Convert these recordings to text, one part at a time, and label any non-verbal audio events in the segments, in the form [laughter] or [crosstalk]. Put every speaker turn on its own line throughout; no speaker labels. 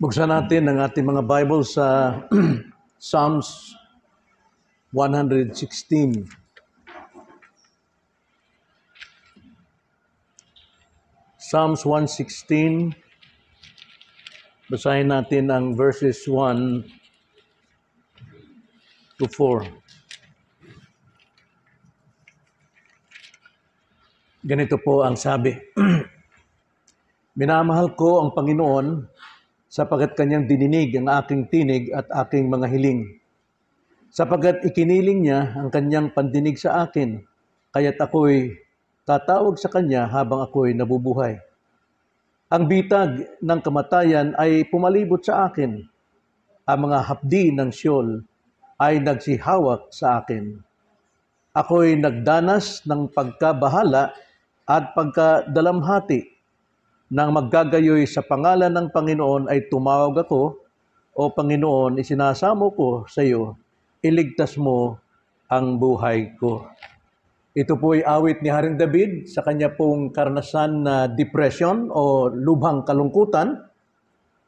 Buksan natin ang ating mga Bible sa [clears throat] Psalms 116. Psalms 116. Basahin natin ang verses 1 to 4. Ganito po ang sabi. [clears throat] Minamahal ko ang Panginoon sapagat kanyang dininig ang aking tinig at aking mga hiling. Sapagat ikiniling niya ang kanyang pandinig sa akin, kaya't ako'y tatawag sa kanya habang ako'y nabubuhay. Ang bitag ng kamatayan ay pumalibot sa akin. Ang mga hapdi ng siyol ay nagsihawak sa akin. Ako'y nagdanas ng pagkabahala at pagkadalamhati nang maggagayoy sa pangalan ng Panginoon ay tumawag ako, O Panginoon, isinasamo ko sa iyo, iligtas mo ang buhay ko. Ito po ay awit ni Haring David sa kanya pong karanasan na depression o lubhang kalungkutan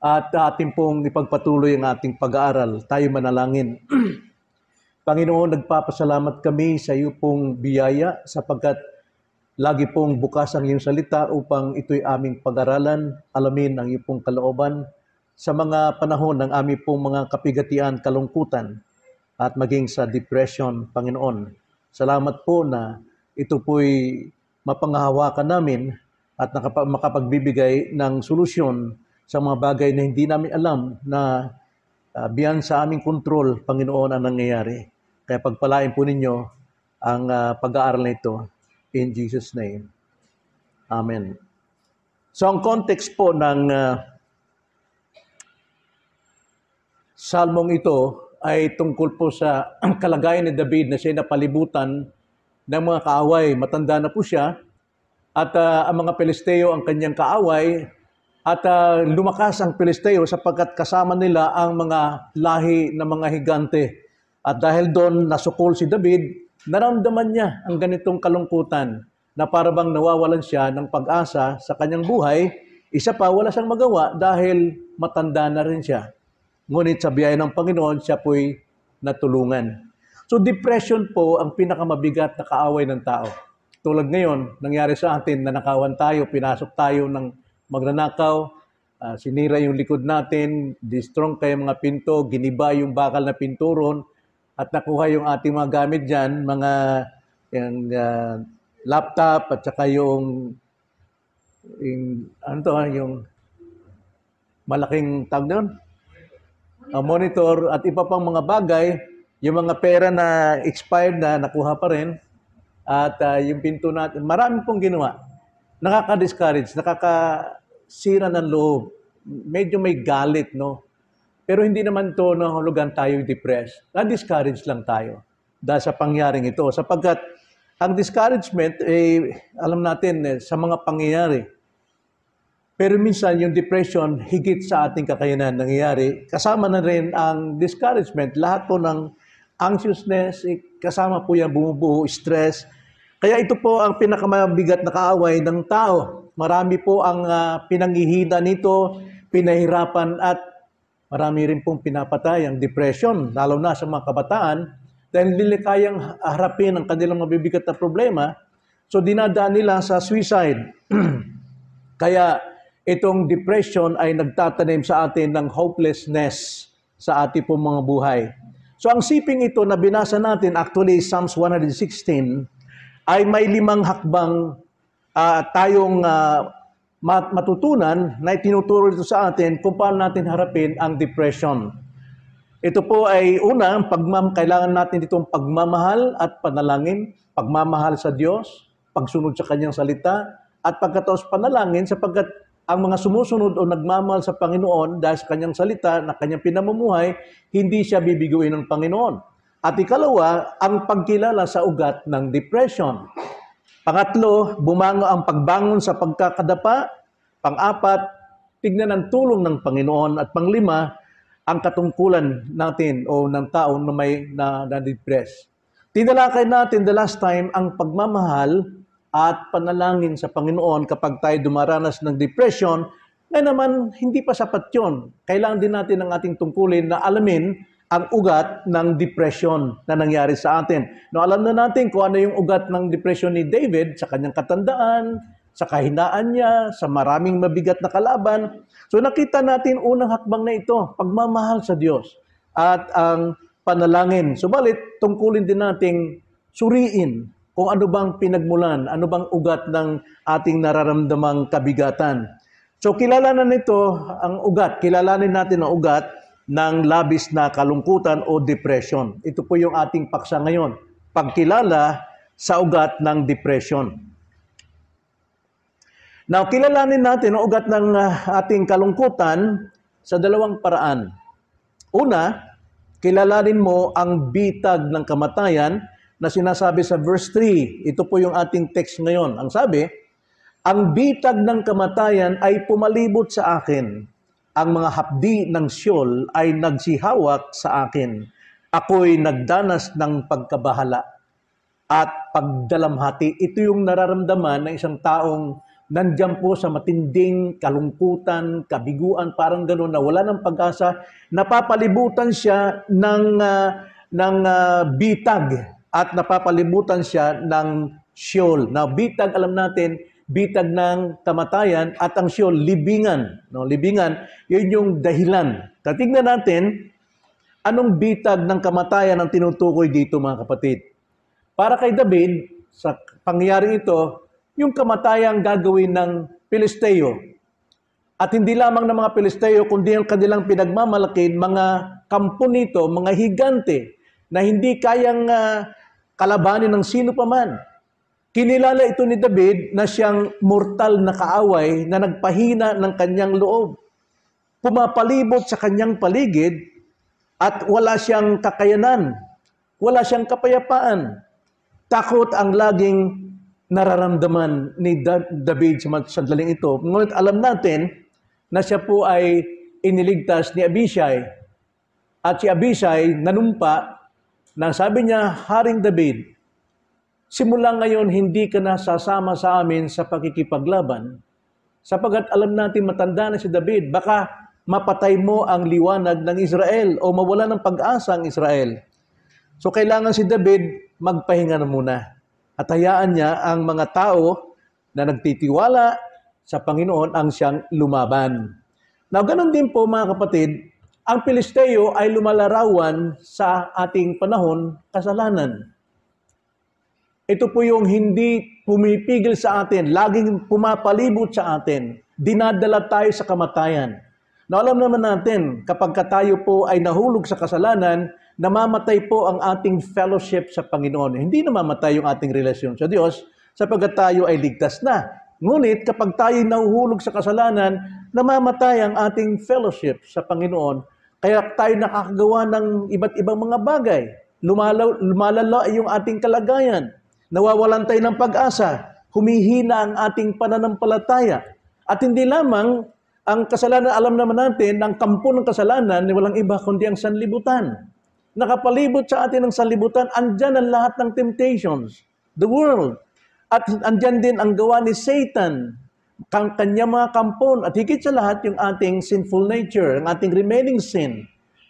at ating pong ipagpatuloy ang ating pag-aaral. Tayo manalangin. [clears throat] Panginoon, nagpapasalamat kami sa iyo pong biyaya sapagkat Lagi pong bukas ang iyong salita upang ito'y aming pag-aralan, alamin ang iyong pong kalooban sa mga panahon ng aming pong mga kapigatian, kalungkutan at maging sa depression, Panginoon. Salamat po na ito po'y mapanghahawakan namin at makapagbibigay ng solusyon sa mga bagay na hindi namin alam na uh, beyond sa aming kontrol, Panginoon, ang nangyayari. Kaya pagpalain po ninyo ang uh, pag-aaral na ito In Jesus' name. Amen. So ang context po ng uh, salmong ito ay tungkol po sa [clears throat] kalagayan ni David na siya napalibutan ng mga kaaway. Matanda na po siya at uh, ang mga Pelisteo ang kanyang kaaway at uh, lumakas ang Pelisteo sapagkat kasama nila ang mga lahi ng mga higante. At dahil doon nasukol si David, naramdaman niya ang ganitong kalungkutan na parabang nawawalan siya ng pag-asa sa kanyang buhay, isa pa wala siyang magawa dahil matanda na rin siya. Ngunit sa biyaya ng Panginoon, siya po'y natulungan. So depression po ang pinakamabigat na kaaway ng tao. Tulad ngayon, nangyari sa atin, na nakawan tayo, pinasok tayo ng magnanakaw, uh, sinira yung likod natin, distrong kayo mga pinto, giniba yung bakal na pinturon, at nakuha yung ating mga gamit dyan, mga yung, uh, laptop at saka yung, yung ano to, yung malaking tag doon, uh, monitor at iba pang mga bagay, yung mga pera na expired na nakuha pa rin, at uh, yung pinto natin, marami pong ginawa. Nakaka-discourage, nakakasira ng loob. Medyo may galit, no? Pero hindi naman to na hulugan tayo depressed. Na-discourage lang tayo dahil sa pangyaring ito. Sapagkat ang discouragement, eh, alam natin, eh, sa mga pangyayari. Pero minsan yung depression, higit sa ating kakayanan nangyayari. Kasama na rin ang discouragement. Lahat po ng anxiousness, eh, kasama po yan bumubuo, stress. Kaya ito po ang pinakamabigat na kaaway ng tao. Marami po ang uh, pinangihida nito, pinahirapan at Marami rin pong pinapatay ang depression, lalo na sa mga kabataan, dahil hindi kayang harapin ang kanilang mabibigat na problema, so dinadaan nila sa suicide. [clears throat] Kaya itong depression ay nagtatanim sa atin ng hopelessness sa ating pong mga buhay. So ang siping ito na binasa natin, actually Psalms 116, ay may limang hakbang uh, tayong uh, matutunan na itinuturo ito sa atin kung paano natin harapin ang depression. Ito po ay una, pagmam, kailangan natin itong pagmamahal at panalangin, pagmamahal sa Diyos, pagsunod sa Kanyang salita, at pagkatapos panalangin sapagkat ang mga sumusunod o nagmamahal sa Panginoon dahil sa Kanyang salita na Kanyang pinamumuhay, hindi siya bibiguin ng Panginoon. At ikalawa, ang pagkilala sa ugat ng depression. Pangatlo, bumango ang pagbangon sa pagkakadapa. Pang-apat, tignan ang tulong ng Panginoon. At panglima, ang katungkulan natin o ng tao na may na, na-depress. Tinalakay natin the last time ang pagmamahal at panalangin sa Panginoon kapag tayo dumaranas ng depression Ngayon naman, hindi pa sapat yun. Kailangan din natin ang ating tungkulin na alamin ang ugat ng depression na nangyari sa atin. No, alam na natin kung ano yung ugat ng depression ni David sa kanyang katandaan, sa kahinaan niya, sa maraming mabigat na kalaban. So nakita natin unang hakbang na ito, pagmamahal sa Diyos at ang panalangin. Subalit, tungkulin din nating suriin kung ano bang pinagmulan, ano bang ugat ng ating nararamdamang kabigatan. So kilalanan nito ang ugat, kilalanin natin ang ugat ng labis na kalungkutan o depression. Ito po yung ating paksa ngayon, pagkilala sa ugat ng depression. Now, kilalanin natin ang ugat ng uh, ating kalungkutan sa dalawang paraan. Una, kilalanin mo ang bitag ng kamatayan na sinasabi sa verse 3. Ito po yung ating text ngayon. Ang sabi, ang bitag ng kamatayan ay pumalibot sa akin. Ang mga hapdi ng siyol ay nagsihawak sa akin. Ako'y nagdanas ng pagkabahala at pagdalamhati. Ito yung nararamdaman ng isang taong nandyan po sa matinding kalungkutan, kabiguan, parang gano'n na wala ng pag-asa. Napapalibutan siya ng, uh, ng uh, bitag at napapalibutan siya ng siyol. Now, bitag, alam natin, bitag ng kamatayan at ang siyon, libingan. No, libingan, yun yung dahilan. Tatignan natin, anong bitag ng kamatayan ang tinutukoy dito mga kapatid? Para kay David, sa pangyayari ito, yung kamatayang gagawin ng Pilisteo. At hindi lamang ng mga Pilisteo, kundi ang kanilang pinagmamalakin, mga kampo nito, mga higante, na hindi kayang uh, kalabanin ng sino pa man. Kinilala ito ni David na siyang mortal na kaaway na nagpahina ng kanyang loob. Pumapalibot sa kanyang paligid at wala siyang kakayanan. Wala siyang kapayapaan. Takot ang laging nararamdaman ni David sa sandaling ito. Ngunit alam natin na siya po ay iniligtas ni Abishai. At si Abishai nanumpa na sabi niya, Haring David, Simula ngayon, hindi ka na sasama sa amin sa pakikipaglaban, sapagat alam natin matanda na si David, baka mapatay mo ang liwanag ng Israel o mawala ng pag-asa ang Israel. So kailangan si David magpahinga na muna at hayaan niya ang mga tao na nagtitiwala sa Panginoon ang siyang lumaban. Now, ganun din po mga kapatid, ang Pilisteo ay lumalarawan sa ating panahon kasalanan. Ito po yung hindi pumipigil sa atin, laging pumapalibot sa atin. Dinadala tayo sa kamatayan. Na alam naman natin, kapag tayo po ay nahulog sa kasalanan, namamatay po ang ating fellowship sa Panginoon. Hindi namamatay yung ating relasyon sa Diyos sapagkat tayo ay ligtas na. Ngunit kapag tayo nahuhulog sa kasalanan, namamatay ang ating fellowship sa Panginoon. Kaya tayo nakakagawa ng iba't ibang mga bagay. Lumalaw, lumalala yung ating kalagayan. Nawawalan tayo ng pag-asa. Humihina ang ating pananampalataya. At hindi lamang ang kasalanan, alam naman natin, ang kampo ng kasalanan, walang iba kundi ang sanlibutan. Nakapalibot sa atin ang sanlibutan, andyan ang lahat ng temptations, the world. At andyan din ang gawa ni Satan, kang kanya mga kampon, at higit sa lahat yung ating sinful nature, ang ating remaining sin.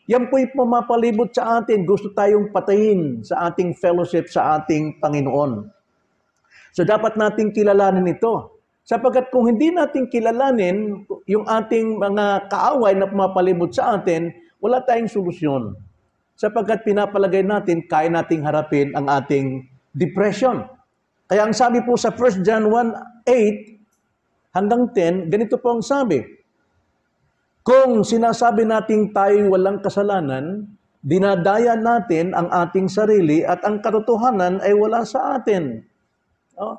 Yan po'y pumapalibot sa atin. Gusto tayong patayin sa ating fellowship sa ating Panginoon. So dapat nating kilalanin ito. Sapagkat kung hindi natin kilalanin yung ating mga kaaway na pumapalibot sa atin, wala tayong solusyon. Sapagkat pinapalagay natin, kaya nating harapin ang ating depression. Kaya ang sabi po sa 1 John 1, 8 hanggang 10, ganito po ang sabi, kung sinasabi nating tayo walang kasalanan, dinadaya natin ang ating sarili at ang katotohanan ay wala sa atin. Oh,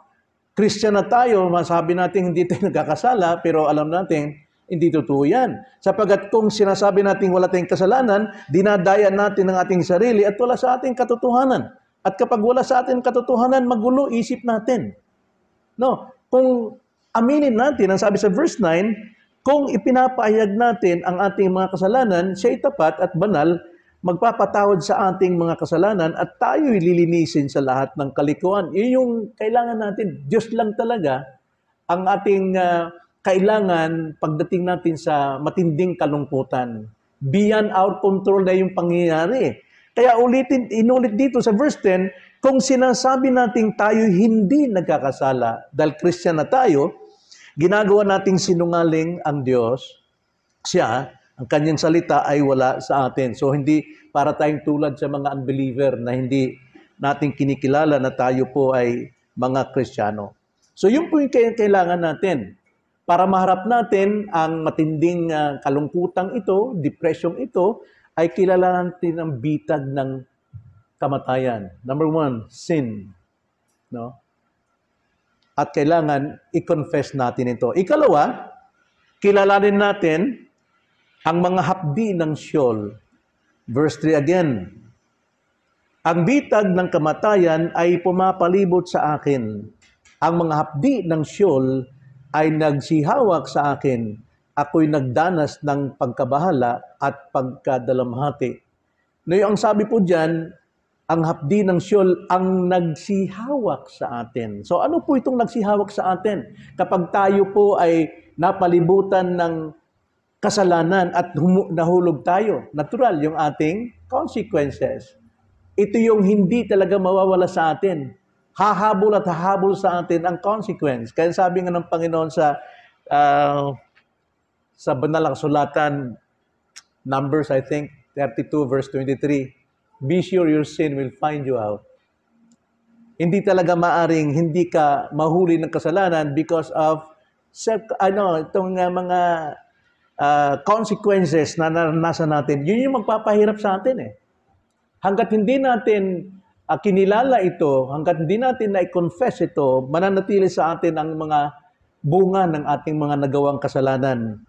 Christian na tayo, masabi natin hindi tayo [laughs] nagkakasala, pero alam natin, hindi totoo yan. Sapagat kung sinasabi natin wala tayong kasalanan, dinadaya natin ang ating sarili at wala sa ating katotohanan. At kapag wala sa ating katotohanan, magulo isip natin. No, kung aminin natin, ang sabi sa verse 9, kung ipinapahayag natin ang ating mga kasalanan, siya tapat at banal, magpapatawad sa ating mga kasalanan at tayo'y lilinisin sa lahat ng kalikuan. Iyon yung kailangan natin. Diyos lang talaga ang ating uh, kailangan pagdating natin sa matinding kalungkutan, beyond our control na yung pangyayari. Kaya ulitin, inulit dito sa verse 10, kung sinasabi nating tayo hindi nagkakasala dahil Christian na tayo, ginagawa nating sinungaling ang Diyos, siya, ang kanyang salita ay wala sa atin. So hindi para tayong tulad sa mga unbeliever na hindi nating kinikilala na tayo po ay mga Kristiyano. So yun po yung kailangan natin para maharap natin ang matinding uh, kalungkutang ito, depression ito, ay kilala natin ang bitag ng kamatayan. Number one, sin. No? At kailangan i-confess natin ito. Ikalawa, kilalanin natin ang mga hapdi ng Sheol. Verse 3 again. Ang bitag ng kamatayan ay pumapalibot sa akin. Ang mga hapdi ng Sheol ay nagsihawak sa akin. Ako'y nagdanas ng pagkabahala at pagkadalamhati. No, ang sabi po diyan, ang hapdi ng Siyol ang nagsihawak sa atin. So ano po itong nagsihawak sa atin? Kapag tayo po ay napalibutan ng kasalanan at humu- nahulog tayo, natural yung ating consequences. Ito yung hindi talaga mawawala sa atin hahabol at hahabol sa atin ang consequence. Kaya sabi nga ng Panginoon sa uh, sa banal na kasulatan, Numbers, I think, 32 verse 23, Be sure your sin will find you out. Hindi talaga maaring hindi ka mahuli ng kasalanan because of ano, itong uh, mga uh, consequences na naranasan natin. Yun yung magpapahirap sa atin eh. Hanggat hindi natin uh, kinilala ito, hanggat hindi natin na-confess ito, mananatili sa atin ang mga bunga ng ating mga nagawang kasalanan.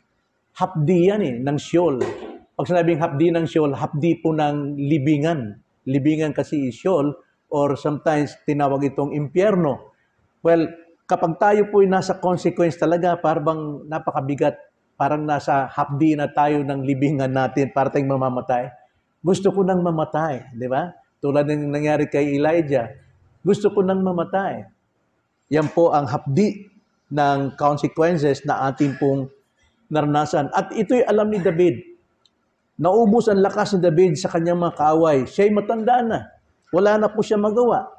Hapdi yan eh, ng siyol. Pag sinabing hapdi ng siyol, hapdi po ng libingan. Libingan kasi is siyol or sometimes tinawag itong impyerno. Well, kapag tayo po ay nasa consequence talaga, parang napakabigat, parang nasa hapdi na tayo ng libingan natin para tayong mamamatay. Gusto ko nang mamatay, di ba? Tulad ng nangyari kay Elijah, gusto ko nang mamatay. Yan po ang hapdi ng consequences na ating pong naranasan. At ito'y alam ni David. Naubos ang lakas ni David sa kanyang mga kaaway. Siya'y matanda na. Wala na po siya magawa.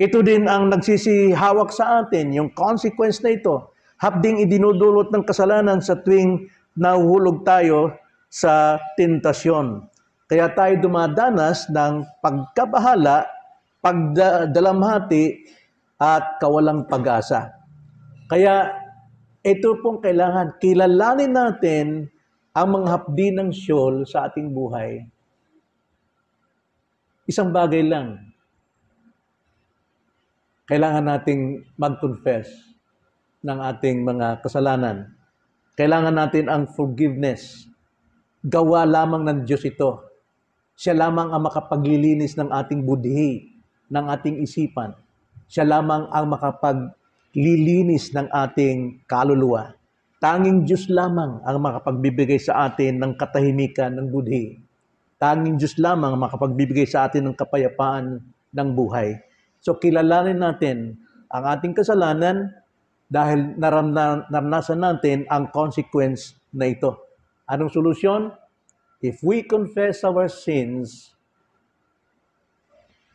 Ito din ang nagsisihawak sa atin, yung consequence na ito. Hapding idinudulot ng kasalanan sa tuwing nahuhulog tayo sa tentasyon. Kaya tayo dumadanas ng pagkabahala, pagdalamhati, at kawalang pag-asa. Kaya ito pong kailangan, kilalanin natin ang mga hapdi ng siyol sa ating buhay. Isang bagay lang. Kailangan nating mag-confess ng ating mga kasalanan. Kailangan natin ang forgiveness. Gawa lamang ng Diyos ito. Siya lamang ang makapaglilinis ng ating budhi, ng ating isipan. Siya lamang ang makapaglilinis ng ating kaluluwa. Tanging Diyos lamang ang makapagbibigay sa atin ng katahimikan ng budhi. Tanging Diyos lamang ang makapagbibigay sa atin ng kapayapaan ng buhay. So kilalanin natin ang ating kasalanan dahil naranasan natin ang consequence na ito. Anong solusyon? If we confess our sins,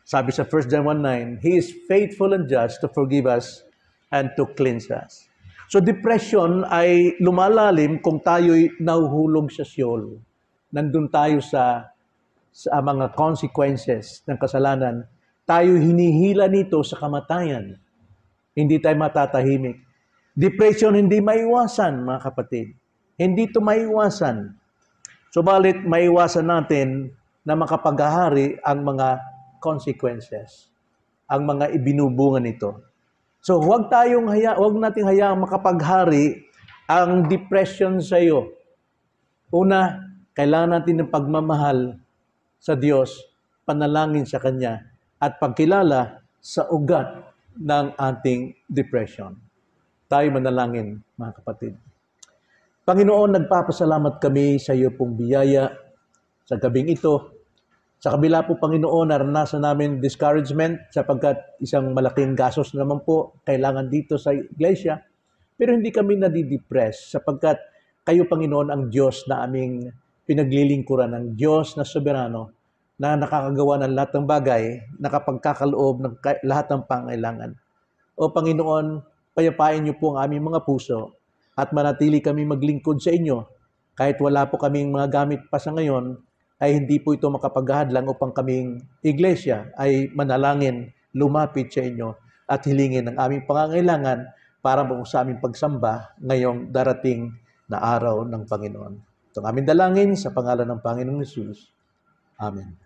sabi sa 1 John 1.9, He is faithful and just to forgive us and to cleanse us. So depression ay lumalalim kung tayo'y nahuhulog sa siyol. Nandun tayo sa, sa mga consequences ng kasalanan. Tayo hinihila nito sa kamatayan. Hindi tayo matatahimik. Depression hindi maiwasan, mga kapatid. Hindi ito maiwasan. Subalit, maiwasan natin na makapaghahari ang mga consequences, ang mga ibinubunga nito. So, huwag tayong haya, huwag nating hayaang makapaghari ang depression sa iyo. Una, kailangan natin ng pagmamahal sa Diyos, panalangin sa Kanya, at pagkilala sa ugat ng ating depression. Tayo manalangin, mga kapatid. Panginoon, nagpapasalamat kami sa iyo pong biyaya sa gabing ito. Sa kabila po, Panginoon, naranasan namin discouragement sapagkat isang malaking gasos naman po kailangan dito sa iglesia. Pero hindi kami nadidepress sapagkat kayo, Panginoon, ang Diyos na aming pinaglilingkuran, ang Diyos na soberano, na nakakagawa ng lahat ng bagay, nakapagkakaloob ng lahat ng pangailangan. O Panginoon, payapain niyo po ang aming mga puso at manatili kami maglingkod sa inyo. Kahit wala po kaming mga gamit pa sa ngayon, ay hindi po ito makapaghadlang upang kaming iglesia ay manalangin, lumapit sa inyo at hilingin ang aming pangangailangan para po sa aming pagsamba ngayong darating na araw ng Panginoon. Ito ang aming dalangin sa pangalan ng Panginoong Jesus. Amen.